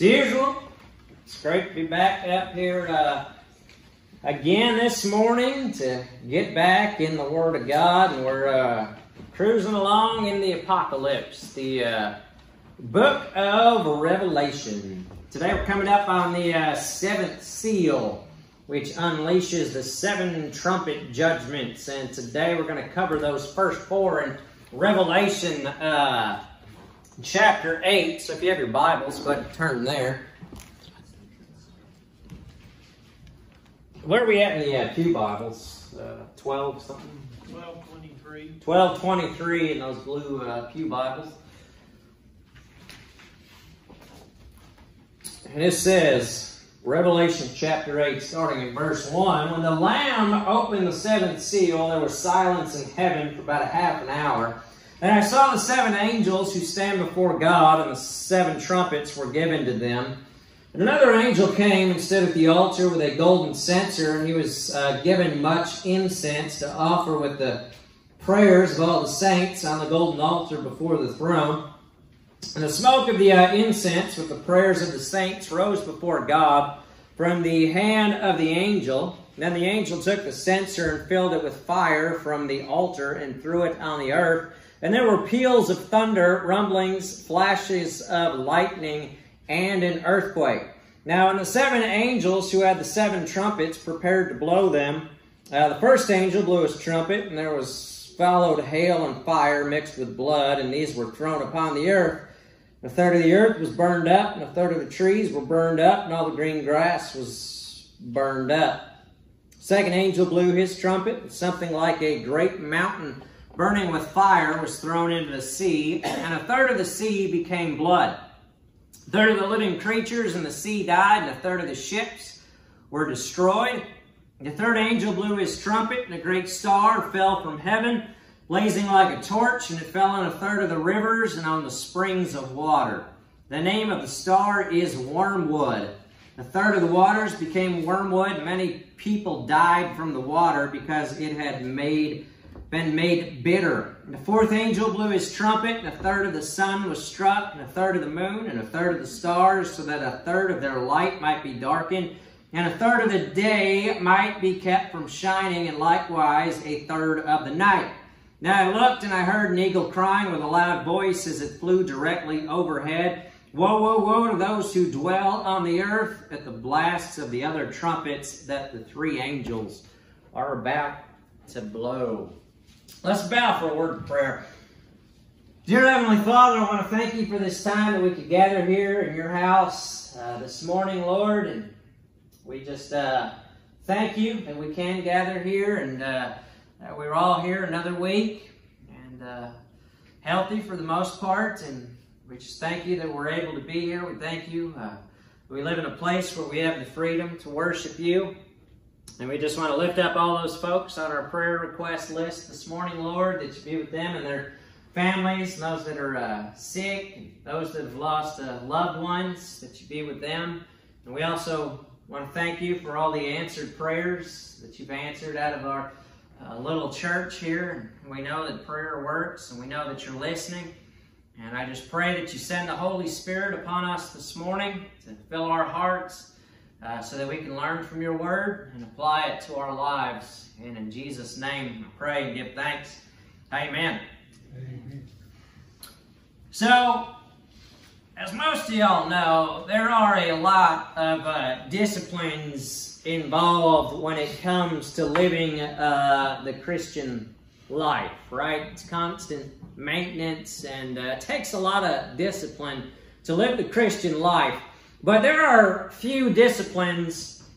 As usual, it's great to be back up here uh, again this morning to get back in the Word of God, and we're uh, cruising along in the Apocalypse, the uh, book of Revelation. Today we're coming up on the uh, seventh seal, which unleashes the seven trumpet judgments, and today we're going to cover those first four in Revelation uh, chapter 8. So if you have your Bibles, go ahead and turn there. Where are we at in the uh, Pew Bibles? Uh, 12 something? 1223. 1223 in those blue uh, Pew Bibles. And it says, Revelation chapter 8, starting in verse 1 When the Lamb opened the seventh seal, there was silence in heaven for about a half an hour. And I saw the seven angels who stand before God, and the seven trumpets were given to them. And another angel came and stood at the altar with a golden censer, and he was uh, given much incense to offer with the prayers of all the saints on the golden altar before the throne. And the smoke of the uh, incense with the prayers of the saints rose before God from the hand of the angel. Then the angel took the censer and filled it with fire from the altar and threw it on the earth. And there were peals of thunder, rumblings, flashes of lightning, and an earthquake. Now, when the seven angels who had the seven trumpets prepared to blow them, uh, the first angel blew his trumpet, and there was followed hail and fire mixed with blood, and these were thrown upon the earth. A third of the earth was burned up, and a third of the trees were burned up, and all the green grass was burned up. Second angel blew his trumpet, and something like a great mountain burning with fire was thrown into the sea, and a third of the sea became blood. A third of the living creatures in the sea died, and a third of the ships were destroyed. The third angel blew his trumpet, and a great star fell from heaven, blazing like a torch, and it fell on a third of the rivers and on the springs of water. The name of the star is Wormwood. A third of the waters became wormwood. Many people died from the water because it had made been made bitter. And the fourth angel blew his trumpet, and a third of the sun was struck, and a third of the moon, and a third of the stars, so that a third of their light might be darkened, and a third of the day might be kept from shining, and likewise a third of the night. Now I looked, and I heard an eagle crying with a loud voice as it flew directly overhead. Woe, woe, woe to those who dwell on the earth at the blasts of the other trumpets that the three angels are about to blow. Let's bow for a word of prayer. Dear Heavenly Father, I want to thank you for this time that we could gather here in your house uh, this morning, Lord. And we just uh, thank you that we can gather here and uh, that we're all here another week and uh, healthy for the most part. And we just thank you that we're able to be here. We thank you. Uh, we live in a place where we have the freedom to worship you. And we just want to lift up all those folks on our prayer request list this morning, Lord, that you be with them and their families, and those that are uh, sick, and those that have lost uh, loved ones, that you be with them. And we also want to thank you for all the answered prayers that you've answered out of our uh, little church here. And we know that prayer works, and we know that you're listening. And I just pray that you send the Holy Spirit upon us this morning to fill our hearts uh, so that we can learn from your word and apply it to our lives. And in Jesus' name, I pray and give thanks. Amen. Amen. So, as most of y'all know, there are a lot of uh, disciplines involved when it comes to living uh, the Christian life, right? It's constant maintenance and uh, takes a lot of discipline to live the Christian life. But there are few disciplines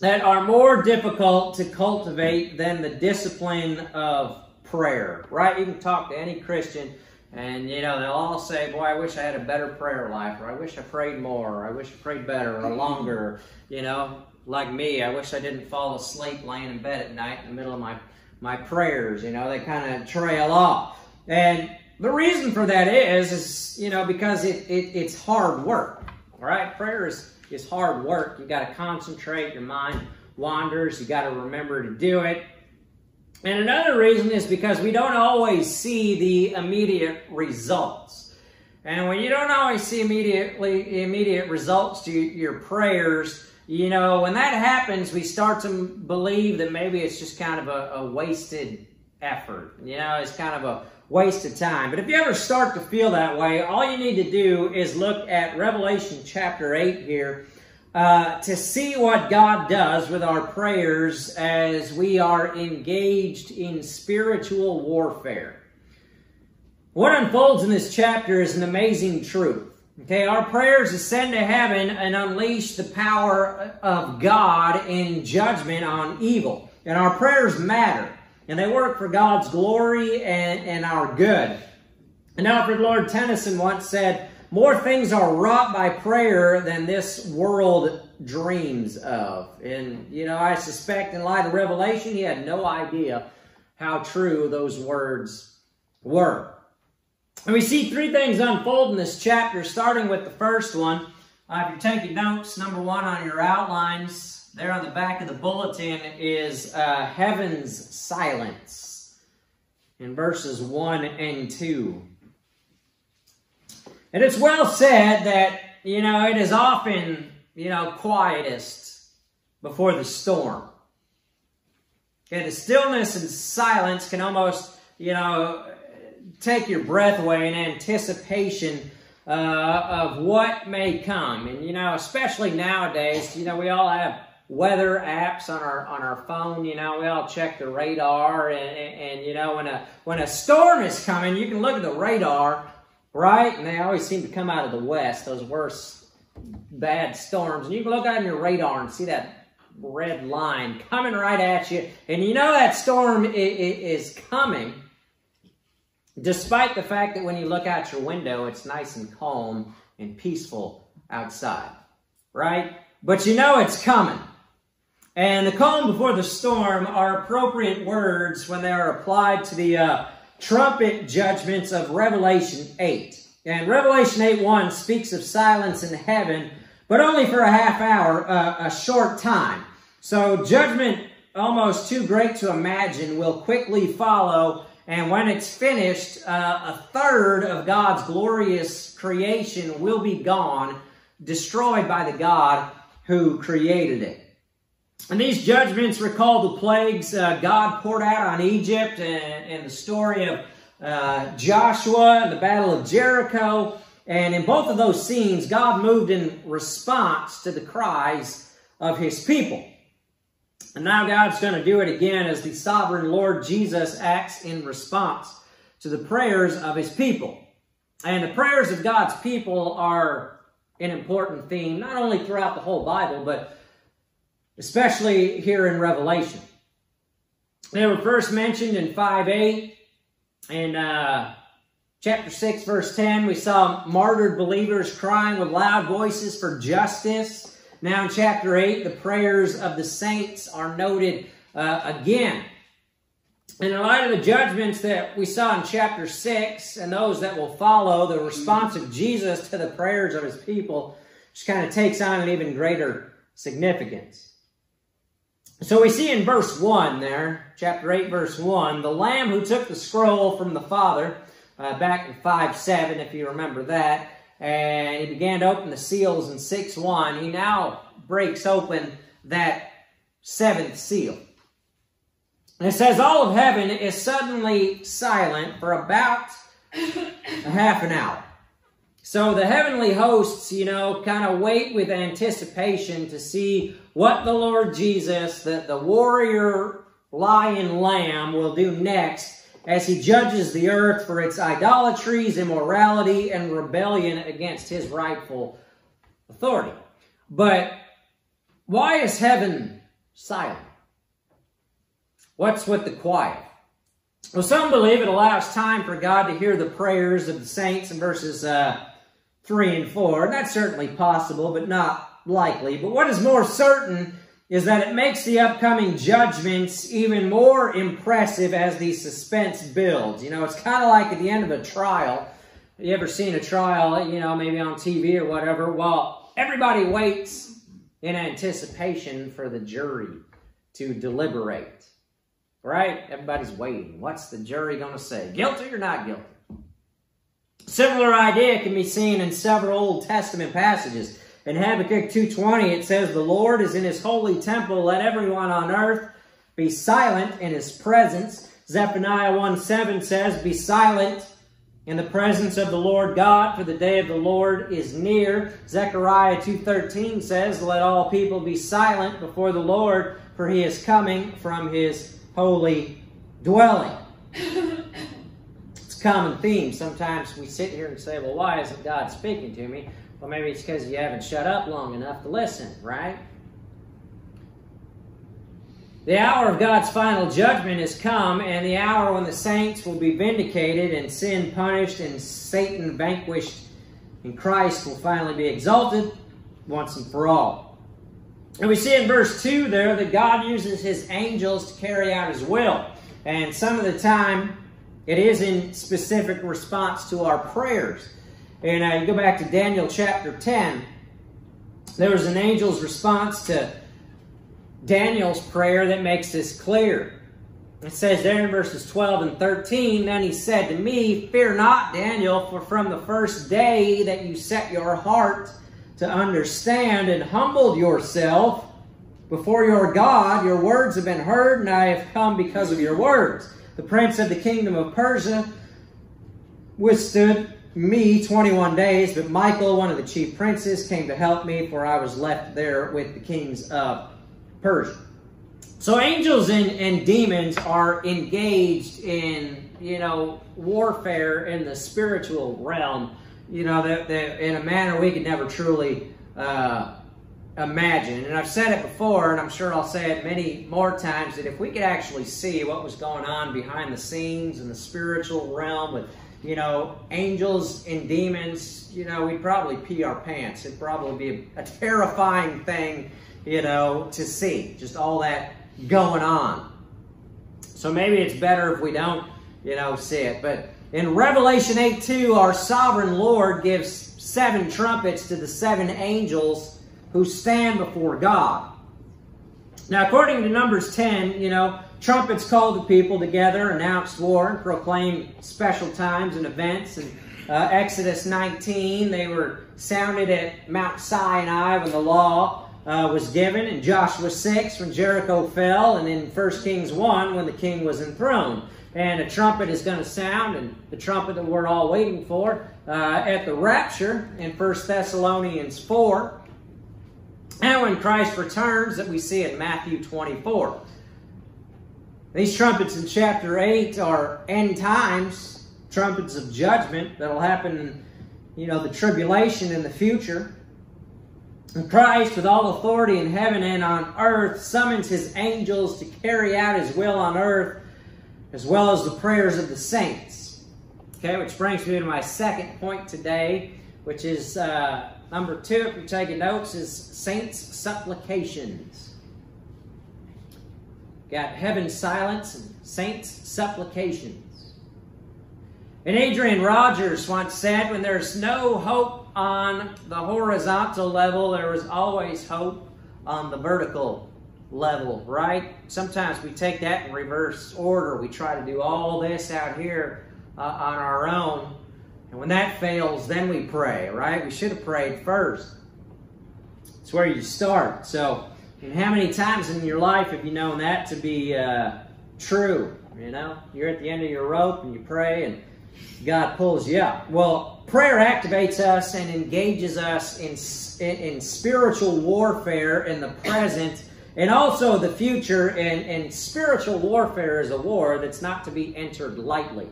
that are more difficult to cultivate than the discipline of prayer, right? You can talk to any Christian and, you know, they'll all say, boy, I wish I had a better prayer life, or I wish I prayed more, or I wish I prayed better, or longer, you know, like me. I wish I didn't fall asleep laying in bed at night in the middle of my, my prayers, you know, they kind of trail off. And the reason for that is, is, you know, because it, it it's hard work. All right, prayer is, is hard work. You got to concentrate. Your mind wanders. You got to remember to do it. And another reason is because we don't always see the immediate results. And when you don't always see immediately immediate results to your prayers, you know, when that happens, we start to believe that maybe it's just kind of a, a wasted effort. You know, it's kind of a waste of time. But if you ever start to feel that way, all you need to do is look at Revelation chapter 8 here uh, to see what God does with our prayers as we are engaged in spiritual warfare. What unfolds in this chapter is an amazing truth. Okay, our prayers ascend to heaven and unleash the power of God in judgment on evil. And our prayers matter. And they work for God's glory and, and our good. And Alfred Lord Tennyson once said, more things are wrought by prayer than this world dreams of. And, you know, I suspect in light of Revelation, he had no idea how true those words were. And we see three things unfold in this chapter, starting with the first one. Uh, if you're taking notes, number one on your outlines, there on the back of the bulletin is uh, heaven's silence in verses 1 and 2. And it's well said that, you know, it is often, you know, quietest before the storm. Okay, the stillness and silence can almost, you know, take your breath away in anticipation uh, of what may come. And, you know, especially nowadays, you know, we all have weather apps on our on our phone. You know, we all check the radar, and, and, and, you know, when a when a storm is coming, you can look at the radar right? And they always seem to come out of the west, those worst bad storms. And you can look out on your radar and see that red line coming right at you. And you know that storm is coming, despite the fact that when you look out your window, it's nice and calm and peaceful outside, right? But you know it's coming. And the calm before the storm are appropriate words when they are applied to the uh, trumpet judgments of Revelation 8. And Revelation 8 1 speaks of silence in heaven, but only for a half hour, uh, a short time. So judgment, almost too great to imagine, will quickly follow. And when it's finished, uh, a third of God's glorious creation will be gone, destroyed by the God who created it. And these judgments recall the plagues uh, God poured out on Egypt and, and the story of uh, Joshua and the Battle of Jericho. And in both of those scenes, God moved in response to the cries of his people. And now God's going to do it again as the sovereign Lord Jesus acts in response to the prayers of his people. And the prayers of God's people are an important theme, not only throughout the whole Bible, but especially here in Revelation. They were first mentioned in 5 8. In uh, chapter 6, verse 10, we saw martyred believers crying with loud voices for justice. Now in chapter 8, the prayers of the saints are noted uh, again. And in light of the judgments that we saw in chapter 6 and those that will follow, the response of Jesus to the prayers of his people just kind of takes on an even greater significance. So we see in verse 1 there, chapter 8, verse 1, the Lamb who took the scroll from the Father, uh, back in 5 7, if you remember that, and he began to open the seals in 6 1, he now breaks open that seventh seal. And it says, All of heaven is suddenly silent for about a half an hour. So the heavenly hosts, you know, kind of wait with anticipation to see what the Lord Jesus, the, the warrior lion lamb, will do next as he judges the earth for its idolatries, immorality, and rebellion against his rightful authority. But why is heaven silent? What's with the quiet? Well, some believe it allows time for God to hear the prayers of the saints in verses uh, 3 and 4. That's certainly possible, but not likely. But what is more certain is that it makes the upcoming judgments even more impressive as the suspense builds. You know, it's kind of like at the end of a trial. You ever seen a trial, you know, maybe on TV or whatever? Well, everybody waits in anticipation for the jury to deliberate. Right? Everybody's waiting. What's the jury going to say? Guilty or not guilty? Similar idea can be seen in several Old Testament passages. In Habakkuk 2.20 it says, The Lord is in his holy temple, let everyone on earth be silent in his presence. Zephaniah 1.7 says, Be silent in the presence of the Lord God, for the day of the Lord is near. Zechariah 2.13 says, Let all people be silent before the Lord, for he is coming from his holy dwelling. common theme. Sometimes we sit here and say, well, why isn't God speaking to me? Well, maybe it's because you haven't shut up long enough to listen, right? The hour of God's final judgment has come, and the hour when the saints will be vindicated and sin punished and Satan vanquished, and Christ will finally be exalted once and for all. And we see in verse 2 there that God uses his angels to carry out his will. And some of the time, it is in specific response to our prayers. And uh, you go back to Daniel chapter 10, there was an angel's response to Daniel's prayer that makes this clear. It says there in verses 12 and 13, Then he said to me, Fear not, Daniel, for from the first day that you set your heart to understand and humbled yourself before your God, your words have been heard, and I have come because of your words. The prince of the kingdom of Persia withstood me 21 days, but Michael, one of the chief princes, came to help me, for I was left there with the kings of Persia. So angels and, and demons are engaged in, you know, warfare in the spiritual realm, you know, that, that in a manner we could never truly uh, imagine. And I've said it before, and I'm sure I'll say it many more times, that if we could actually see what was going on behind the scenes in the spiritual realm with, you know, angels and demons, you know, we'd probably pee our pants. It'd probably be a, a terrifying thing you know, to see. Just all that going on. So maybe it's better if we don't, you know, see it. But in Revelation 8 2, our sovereign Lord gives seven trumpets to the seven angels who stand before God. Now, according to Numbers 10, you know, trumpets called the people together, announced war, and proclaimed special times and events. And uh, Exodus 19, they were sounded at Mount Sinai when the law uh, was given, in Joshua 6 when Jericho fell, and in 1 Kings 1 when the king was enthroned. And a trumpet is going to sound, and the trumpet that we're all waiting for uh, at the rapture in 1 Thessalonians 4. And when Christ returns, that we see in Matthew 24. These trumpets in chapter 8 are end times, trumpets of judgment that'll happen in, you know, the tribulation in the future. And Christ, with all authority in heaven and on earth, summons his angels to carry out his will on earth, as well as the prayers of the saints. Okay, which brings me to my second point today, which is uh, number two, if you're taking notes, is saints' supplications. Got heaven's silence and saints' supplications. And Adrian Rogers once said, when there's no hope on the horizontal level, there is always hope on the vertical level, right? Sometimes we take that in reverse order. We try to do all this out here uh, on our own. And when that fails, then we pray, right? We should have prayed first. It's where you start. So, how many times in your life have you known that to be uh, true? You know, you're at the end of your rope and you pray and God pulls you up. Well, prayer activates us and engages us in, in, in spiritual warfare in the present and also the future. And, and spiritual warfare is a war that's not to be entered lightly.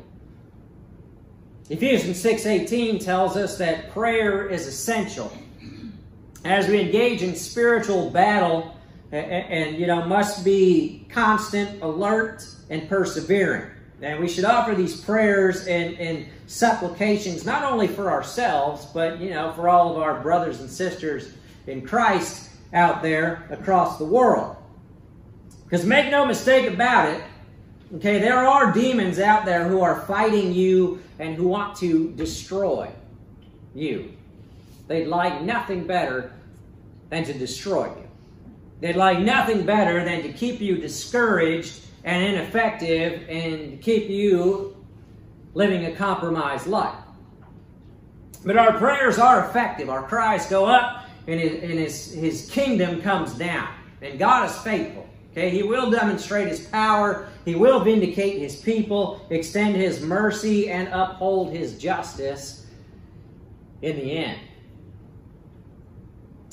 Ephesians 6.18 tells us that prayer is essential. As we engage in spiritual battle, and, and you know, must be constant, alert, and persevering. And we should offer these prayers and, and supplications not only for ourselves, but you know, for all of our brothers and sisters in Christ out there across the world. Because make no mistake about it, okay, there are demons out there who are fighting you and who want to destroy you. They'd like nothing better than to destroy you. They'd like nothing better than to keep you discouraged and ineffective and keep you living a compromised life. But our prayers are effective. Our cries go up and, his, and his, his kingdom comes down. And God is faithful. Okay, he will demonstrate his power. He will vindicate his people, extend his mercy, and uphold his justice in the end.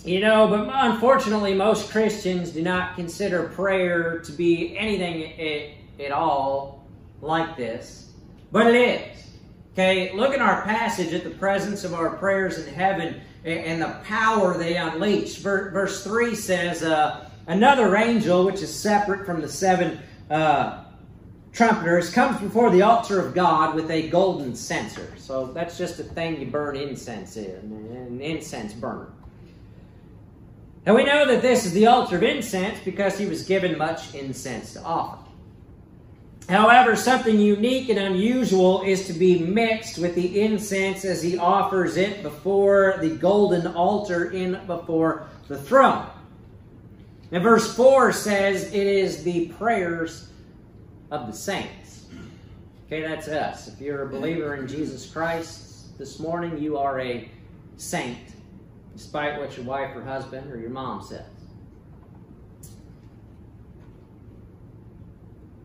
You know, but unfortunately, most Christians do not consider prayer to be anything at, all like this. But it is. Okay, look in our passage at the presence of our prayers in heaven and the power they unleash. Verse 3 says, uh, Another angel, which is separate from the seven uh, trumpeters, comes before the altar of God with a golden censer. So that's just a thing you burn incense in, an incense burner. And we know that this is the altar of incense because he was given much incense to offer. However, something unique and unusual is to be mixed with the incense as he offers it before the golden altar in before the throne. And verse 4 says it is the prayers of the saints. Okay, that's us. If you're a believer in Jesus Christ this morning, you are a saint, despite what your wife or husband or your mom says.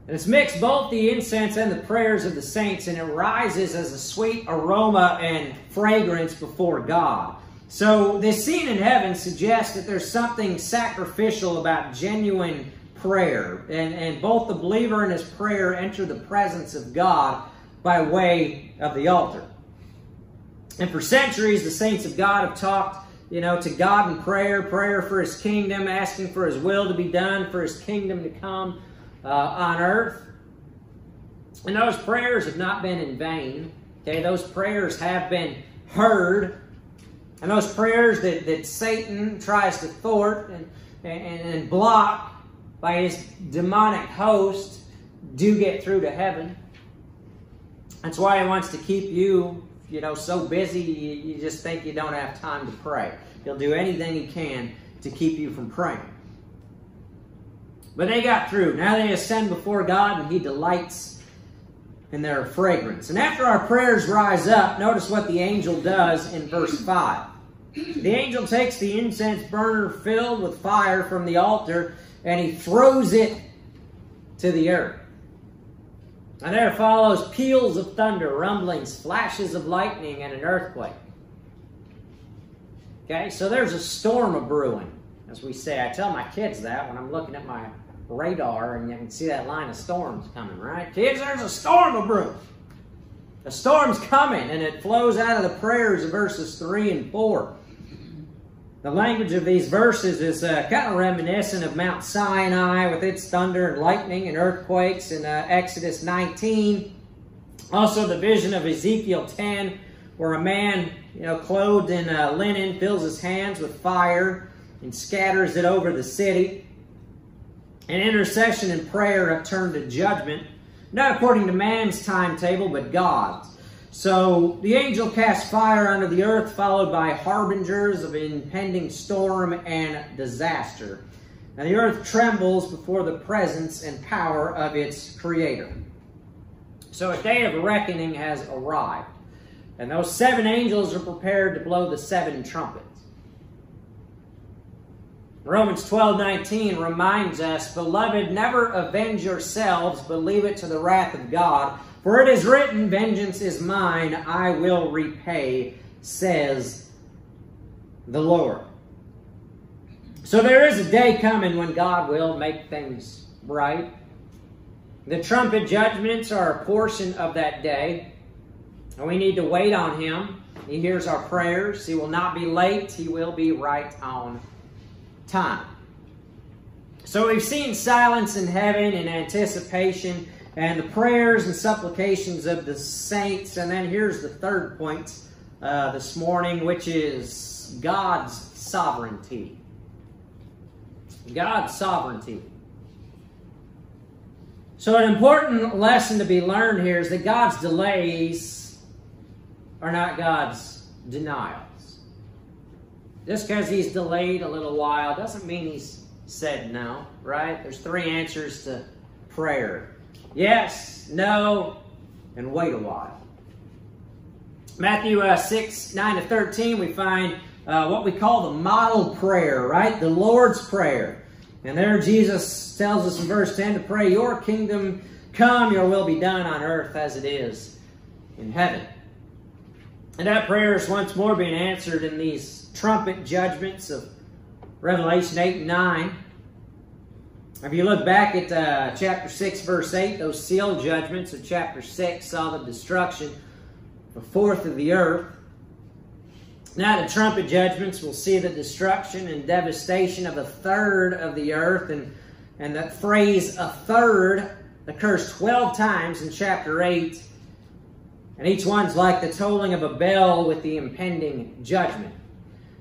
And it's mixed both the incense and the prayers of the saints, and it rises as a sweet aroma and fragrance before God. So this scene in heaven suggests that there's something sacrificial about genuine prayer. And, and both the believer and his prayer enter the presence of God by way of the altar. And for centuries, the saints of God have talked, you know, to God in prayer, prayer for his kingdom, asking for his will to be done, for his kingdom to come uh, on earth. And those prayers have not been in vain. Okay, those prayers have been heard. And those prayers that, that Satan tries to thwart and, and, and block by his demonic host do get through to heaven. That's why he wants to keep you, you know, so busy you, you just think you don't have time to pray. He'll do anything he can to keep you from praying. But they got through. Now they ascend before God and he delights in their fragrance. And after our prayers rise up, notice what the angel does in verse 5. The angel takes the incense burner filled with fire from the altar and he throws it to the earth. And there follows peals of thunder, rumblings, flashes of lightning, and an earthquake. Okay, so there's a storm of brewing, as we say. I tell my kids that when I'm looking at my radar and you can see that line of storms coming, right? Kids, there's a storm brewing. A storm's coming, and it flows out of the prayers of verses 3 and 4. The language of these verses is uh, kind of reminiscent of Mount Sinai with its thunder and lightning and earthquakes in uh, Exodus 19. Also, the vision of Ezekiel 10, where a man, you know, clothed in uh, linen, fills his hands with fire and scatters it over the city. And intercession and prayer have turned to judgment, not according to man's timetable, but God's. So the angel cast fire under the earth, followed by harbingers of impending storm and disaster. And the earth trembles before the presence and power of its creator. So a day of reckoning has arrived. And those seven angels are prepared to blow the seven trumpets. Romans 12, 19 reminds us, Beloved, never avenge yourselves, but leave it to the wrath of God. For it is written, Vengeance is mine, I will repay, says the Lord. So there is a day coming when God will make things right. The trumpet judgments are a portion of that day. And we need to wait on Him. He hears our prayers. He will not be late. He will be right on time. So we've seen silence in heaven in anticipation and the prayers and supplications of the saints. And then here's the third point uh, this morning, which is God's sovereignty. God's sovereignty. So an important lesson to be learned here is that God's delays are not God's denial. Just because he's delayed a little while doesn't mean he's said no, right? There's three answers to prayer. Yes, no, and wait a while. Matthew uh, 6, 9 to 13, we find uh, what we call the model prayer, right? The Lord's Prayer. And there Jesus tells us in verse 10 to pray, Your kingdom come, your will be done on earth as it is in heaven. And that prayer is once more being answered in these trumpet judgments of Revelation 8 and 9. If you look back at uh, chapter 6, verse 8, those seal judgments of chapter 6 saw the destruction of a fourth of the earth. Now the trumpet judgments will see the destruction and devastation of a third of the earth. And, and that phrase, a third, occurs 12 times in chapter 8. And each one's like the tolling of a bell with the impending judgment.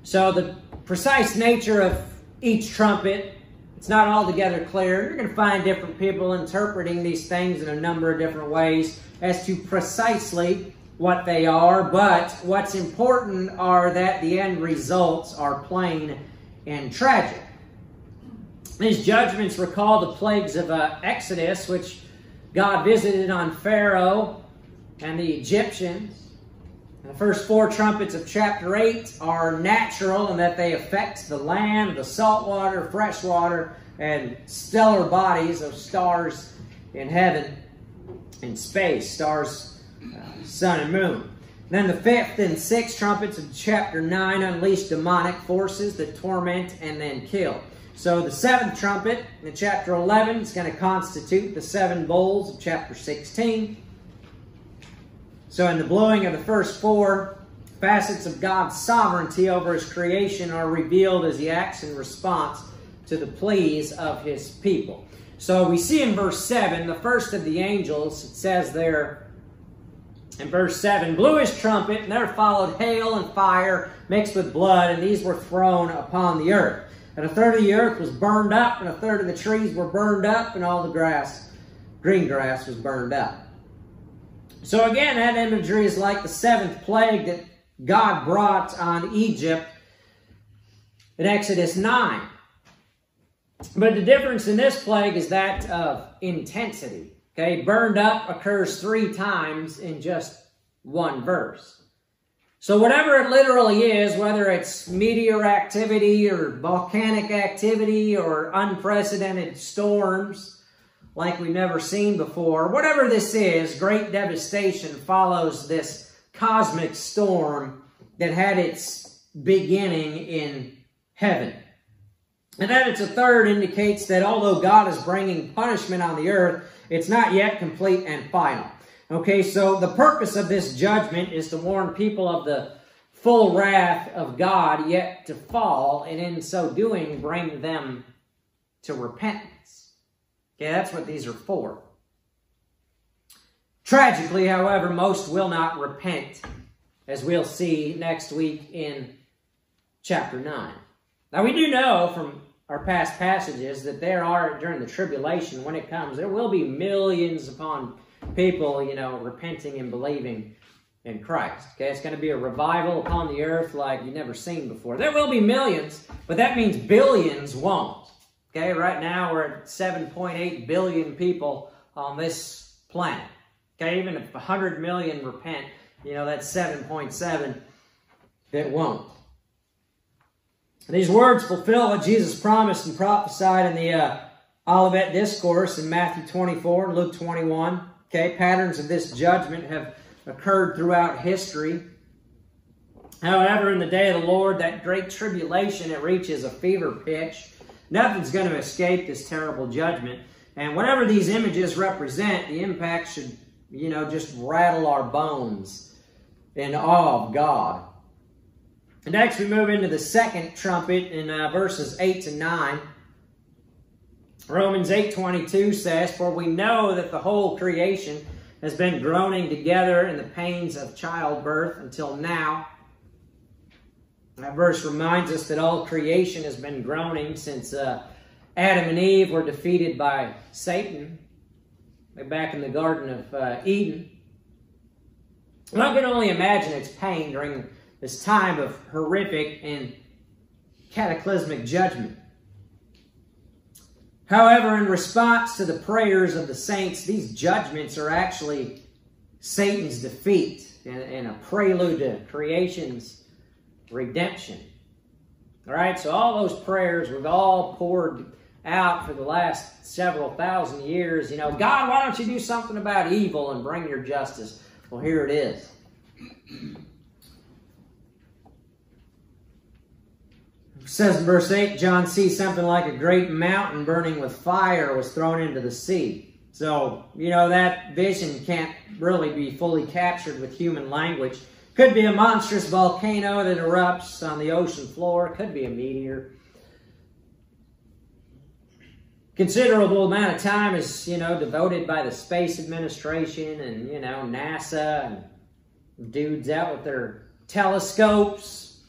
So the precise nature of each trumpet it's not altogether clear. You're going to find different people interpreting these things in a number of different ways as to precisely what they are, but what's important are that the end results are plain and tragic. These judgments recall the plagues of uh, Exodus, which God visited on Pharaoh and the Egyptians. The first four trumpets of chapter 8 are natural in that they affect the land, the salt water, fresh water, and stellar bodies of stars in heaven and space, stars, uh, sun and moon. Then the fifth and sixth trumpets of chapter 9 unleash demonic forces that torment and then kill. So the seventh trumpet in chapter 11 is going to constitute the seven bowls of chapter 16. So in the blowing of the first four, facets of God's sovereignty over his creation are revealed as he acts in response to the pleas of his people. So we see in verse 7, the first of the angels, it says there in verse 7, blew his trumpet, and there followed hail and fire mixed with blood, and these were thrown upon the earth. And a third of the earth was burned up, and a third of the trees were burned up, and all the grass, green grass, was burned up. So again, that imagery is like the seventh plague that God brought on Egypt in Exodus 9. But the difference in this plague is that of intensity. Okay, burned up occurs three times in just one verse. So whatever it literally is, whether it's meteor activity or volcanic activity or unprecedented storms, like we've never seen before. Whatever this is, great devastation follows this cosmic storm that had its beginning in heaven. And then it's a third indicates that although God is bringing punishment on the earth, it's not yet complete and final. Okay, so the purpose of this judgment is to warn people of the full wrath of God yet to fall, and in so doing, bring them to repentance. Okay, that's what these are for. Tragically, however, most will not repent, as we'll see next week in chapter 9. Now, we do know from our past passages that there are, during the tribulation, when it comes, there will be millions upon people, you know, repenting and believing in Christ. Okay, it's going to be a revival upon the earth like you've never seen before. There will be millions, but that means billions won't. Okay, right now we're at 7.8 billion people on this planet. Okay, even if 100 million repent, you know, that's 7.7 It won't. These words fulfill what Jesus promised and prophesied in the uh, Olivet Discourse in Matthew 24 and Luke 21. Okay, patterns of this judgment have occurred throughout history. However, in the day of the Lord, that great tribulation, it reaches a fever pitch. Nothing's going to escape this terrible judgment. And whatever these images represent, the impact should, you know, just rattle our bones in awe of God. And next, we move into the second trumpet in uh, verses 8 to 9. Romans 8.22 says, For we know that the whole creation has been groaning together in the pains of childbirth until now. That verse reminds us that all creation has been groaning since uh, Adam and Eve were defeated by Satan back in the Garden of uh, Eden. And I can only imagine its pain during this time of horrific and cataclysmic judgment. However, in response to the prayers of the saints, these judgments are actually Satan's defeat and, and a prelude to creation's redemption. All right, so all those prayers we've all poured out for the last several thousand years. You know, God, why don't you do something about evil and bring your justice? Well, here it is. It says in verse 8, John sees something like a great mountain burning with fire was thrown into the sea. So, you know, that vision can't really be fully captured with human language. Could be a monstrous volcano that erupts on the ocean floor. Could be a meteor considerable amount of time is, you know, devoted by the Space Administration and, you know, NASA and dudes out with their telescopes,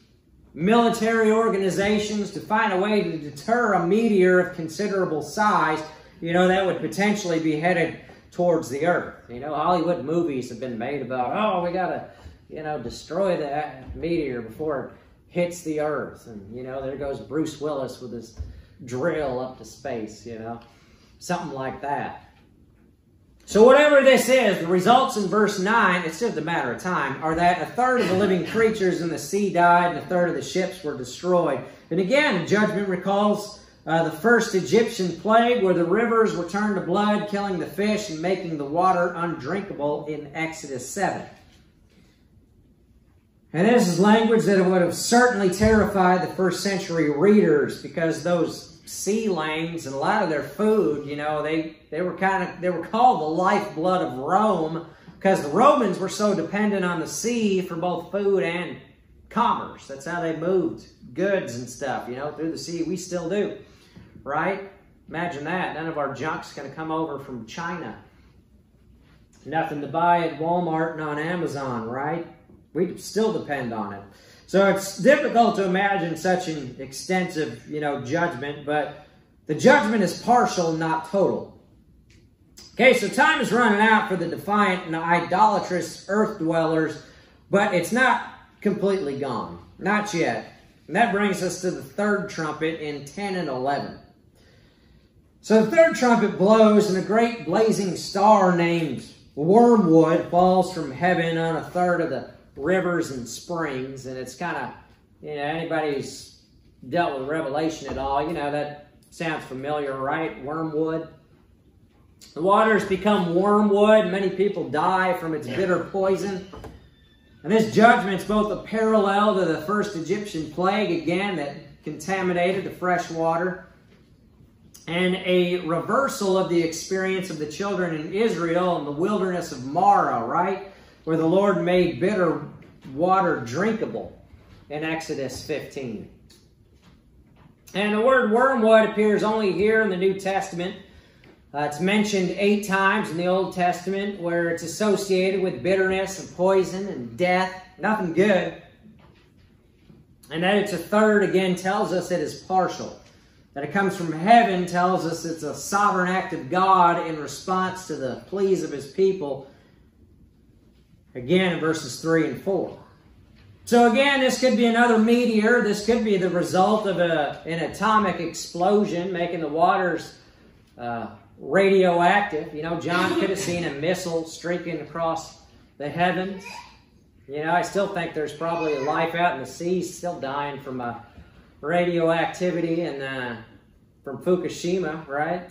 military organizations to find a way to deter a meteor of considerable size, you know, that would potentially be headed towards the Earth. You know, Hollywood movies have been made about, oh, we got to, you know, destroy that meteor before it hits the Earth. And, you know, there goes Bruce Willis with his drill up to space, you know, something like that. So whatever this is, the results in verse 9, it's just a matter of time, are that a third of the living creatures in the sea died and a third of the ships were destroyed. And again, judgment recalls uh, the first Egyptian plague where the rivers were turned to blood, killing the fish and making the water undrinkable in Exodus 7. And this is language that would have certainly terrified the first century readers because those sea lanes and a lot of their food, you know, they, they were kind of, they were called the lifeblood of Rome because the Romans were so dependent on the sea for both food and commerce. That's how they moved goods and stuff, you know, through the sea. We still do, right? Imagine that. None of our junk's going to come over from China. Nothing to buy at Walmart and on Amazon, right? We still depend on it. So it's difficult to imagine such an extensive, you know, judgment, but the judgment is partial, not total. Okay, so time is running out for the defiant and idolatrous earth dwellers, but it's not completely gone. Not yet. And that brings us to the third trumpet in 10 and 11. So the third trumpet blows, and a great blazing star named Wormwood falls from heaven on a third of the rivers and springs, and it's kind of, you know, anybody who's dealt with Revelation at all, you know, that sounds familiar, right? Wormwood. The waters become wormwood. Many people die from its bitter poison. And this judgment is both a parallel to the first Egyptian plague, again, that contaminated the fresh water, and a reversal of the experience of the children in Israel in the wilderness of Marah, right? Where the Lord made bitter water drinkable in Exodus 15. And the word wormwood appears only here in the New Testament. Uh, it's mentioned eight times in the Old Testament where it's associated with bitterness and poison and death. Nothing good. And that it's a third, again, tells us it is partial. That it comes from heaven tells us it's a sovereign act of God in response to the pleas of his people Again, in verses 3 and 4. So again, this could be another meteor. This could be the result of a, an atomic explosion, making the waters uh, radioactive. You know, John could have seen a missile streaking across the heavens. You know, I still think there's probably a life out in the sea still dying from uh, radioactivity and uh, from Fukushima, right?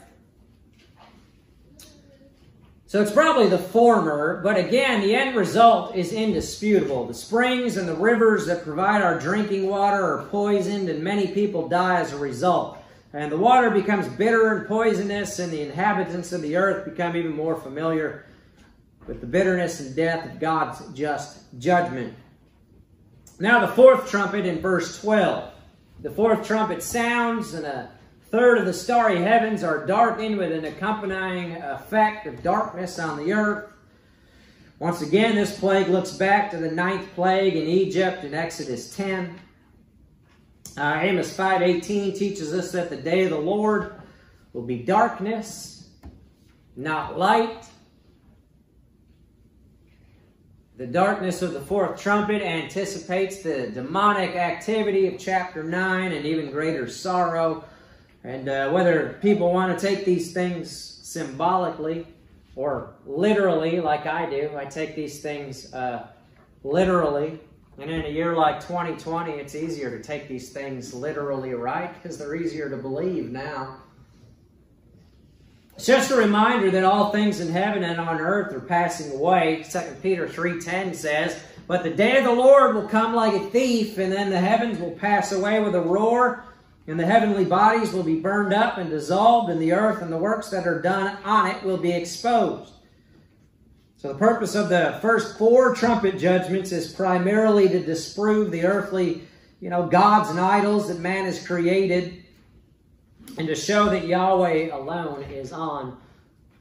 So it's probably the former, but again, the end result is indisputable. The springs and the rivers that provide our drinking water are poisoned and many people die as a result. And the water becomes bitter and poisonous and the inhabitants of the earth become even more familiar with the bitterness and death of God's just judgment. Now the fourth trumpet in verse 12. The fourth trumpet sounds and a third of the starry heavens are darkened with an accompanying effect of darkness on the earth. Once again, this plague looks back to the ninth plague in Egypt in Exodus 10. Uh, Amos 5.18 teaches us that the day of the Lord will be darkness, not light. The darkness of the fourth trumpet anticipates the demonic activity of chapter 9 and even greater sorrow and uh, whether people want to take these things symbolically or literally, like I do, I take these things uh, literally. And in a year like 2020, it's easier to take these things literally, right? Because they're easier to believe now. It's just a reminder that all things in heaven and on earth are passing away. 2 Peter 3.10 says, But the day of the Lord will come like a thief, and then the heavens will pass away with a roar, and the heavenly bodies will be burned up and dissolved, and the earth and the works that are done on it will be exposed. So the purpose of the first four trumpet judgments is primarily to disprove the earthly, you know, gods and idols that man has created and to show that Yahweh alone is on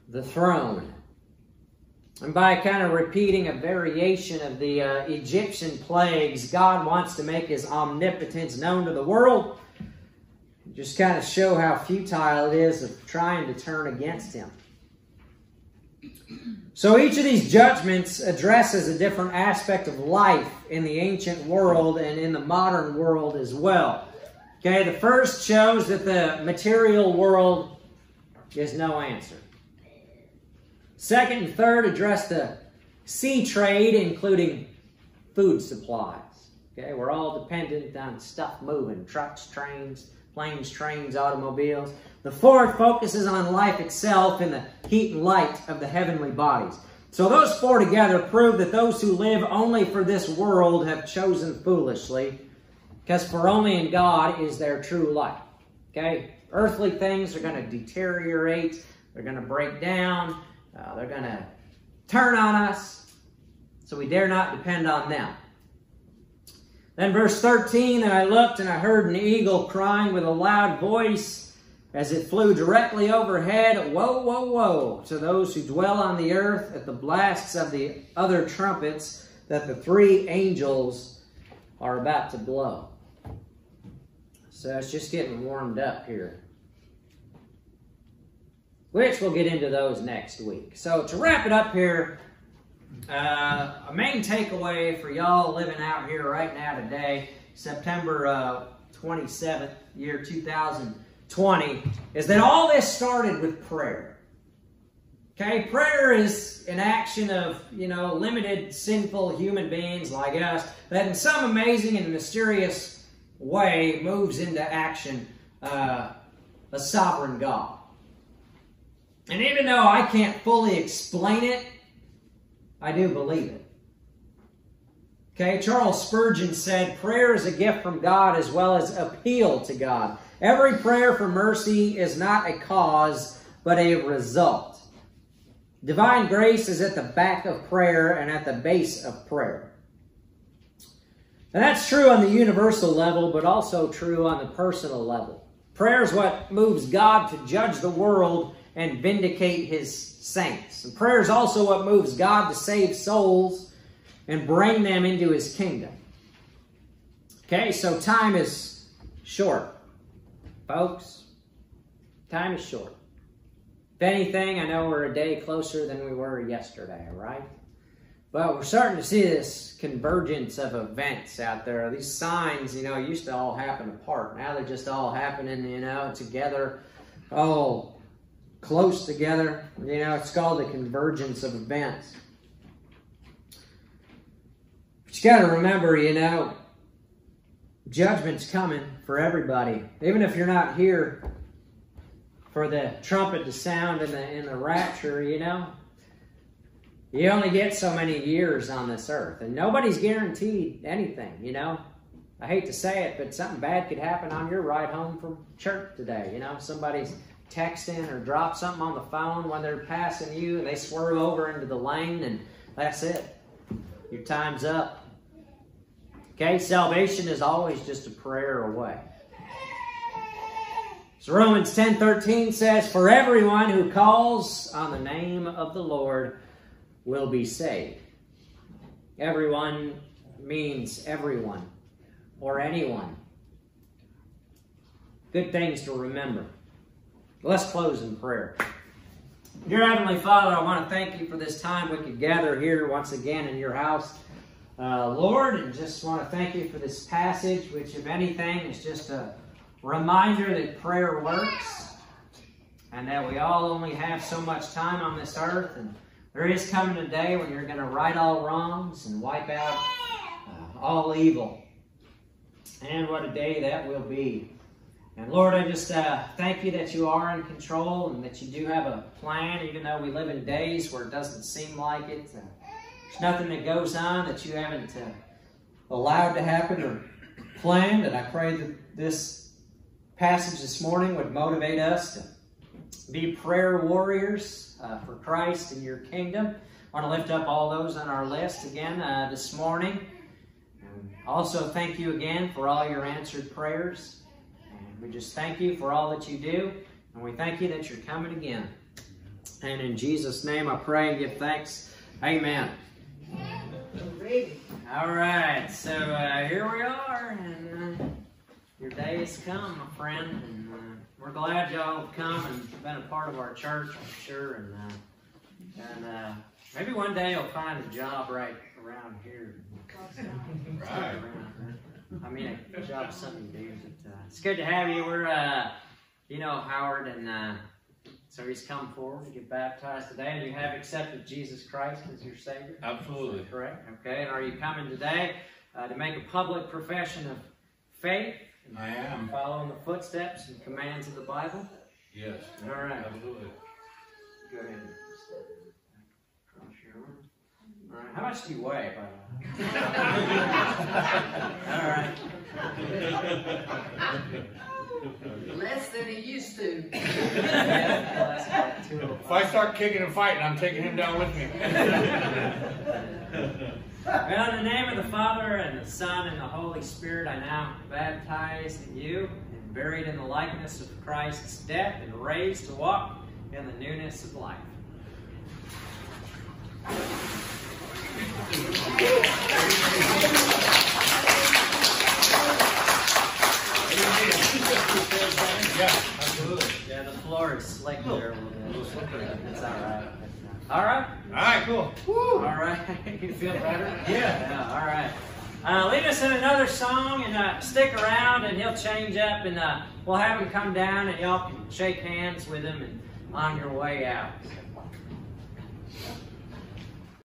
the throne. And by kind of repeating a variation of the uh, Egyptian plagues, God wants to make his omnipotence known to the world. Just kind of show how futile it is of trying to turn against him. So each of these judgments addresses a different aspect of life in the ancient world and in the modern world as well. Okay, the first shows that the material world is no answer. Second and third address the sea trade, including food supplies. Okay, we're all dependent on stuff moving, trucks, trains, planes, trains, automobiles. The fourth focuses on life itself in the heat and light of the heavenly bodies. So those four together prove that those who live only for this world have chosen foolishly because for only in God is there true life. Okay? Earthly things are going to deteriorate. They're going to break down. Uh, they're going to turn on us. So we dare not depend on them. Then verse 13, And I looked and I heard an eagle crying with a loud voice as it flew directly overhead, Woe, woe, woe, to those who dwell on the earth at the blasts of the other trumpets that the three angels are about to blow. So it's just getting warmed up here. Which we'll get into those next week. So to wrap it up here, uh, a main takeaway for y'all living out here right now today, September uh, 27th, year 2020, is that all this started with prayer. Okay, prayer is an action of, you know, limited sinful human beings like us that in some amazing and mysterious way moves into action uh, a sovereign God. And even though I can't fully explain it, I do believe it. Okay, Charles Spurgeon said, prayer is a gift from God as well as appeal to God. Every prayer for mercy is not a cause, but a result. Divine grace is at the back of prayer and at the base of prayer. And that's true on the universal level, but also true on the personal level. Prayer is what moves God to judge the world and vindicate his saints. And prayer is also what moves God to save souls and bring them into his kingdom. Okay, so time is short. Folks, time is short. If anything, I know we're a day closer than we were yesterday, right? Well, we're starting to see this convergence of events out there. These signs, you know, used to all happen apart. Now they're just all happening, you know, together, all close together. You know, it's called the convergence of events. But you got to remember, you know, judgment's coming for everybody. Even if you're not here for the trumpet to sound and the in the rapture, you know, you only get so many years on this earth, and nobody's guaranteed anything, you know. I hate to say it, but something bad could happen on your ride home from church today. You know, somebody's texting or drop something on the phone when they're passing you, and they swerve over into the lane, and that's it. Your time's up. Okay, salvation is always just a prayer away. So Romans 10 13 says, For everyone who calls on the name of the Lord will be saved. Everyone means everyone or anyone. Good things to remember. Let's close in prayer. Dear Heavenly Father, I want to thank you for this time we could gather here once again in your house. Uh, Lord, and just want to thank you for this passage, which, if anything, is just a reminder that prayer works and that we all only have so much time on this earth. And there is coming a day when you're going to right all wrongs and wipe out uh, all evil. And what a day that will be. And Lord, I just uh, thank you that you are in control and that you do have a plan, even though we live in days where it doesn't seem like it. Uh, there's nothing that goes on that you haven't uh, allowed to happen or planned. And I pray that this passage this morning would motivate us to be prayer warriors uh, for Christ and your kingdom. I want to lift up all those on our list again uh, this morning. Also, thank you again for all your answered prayers. We just thank you for all that you do. And we thank you that you're coming again. And in Jesus' name I pray and give thanks. Amen. All right, so uh, here we are, and uh, your day has come, my friend, and uh, we're glad y'all have come and been a part of our church, I'm sure, and uh, and uh, maybe one day you'll find a job right around here. Right. I mean, a job something do. But, uh, it's good to have you. We're, uh, you know, Howard, and uh, so he's come forward to get baptized today, and you have accepted Jesus Christ as your Savior. Absolutely. Correct. Okay. And are you coming today uh, to make a public profession of faith? I am. Following the footsteps and commands of the Bible? Yes. All right. Absolutely. Go ahead. and Cross your arms. All right. How much do you weigh, by the way? All right. Less than he used to. Yeah, that's about two If I start kicking and fighting, I'm taking him down with me. Well, in the name of the Father, and the Son, and the Holy Spirit, I now baptize you and buried in the likeness of Christ's death and raised to walk in the newness of life. Yeah, absolutely. Yeah, the floor is slick there a little bit. It's all right. All right. All right, cool. All right. you feel better? Yeah. all right. Uh, lead us in another song and uh, stick around, and he'll change up, and uh, we'll have him come down, and y'all can shake hands with him and on your way out.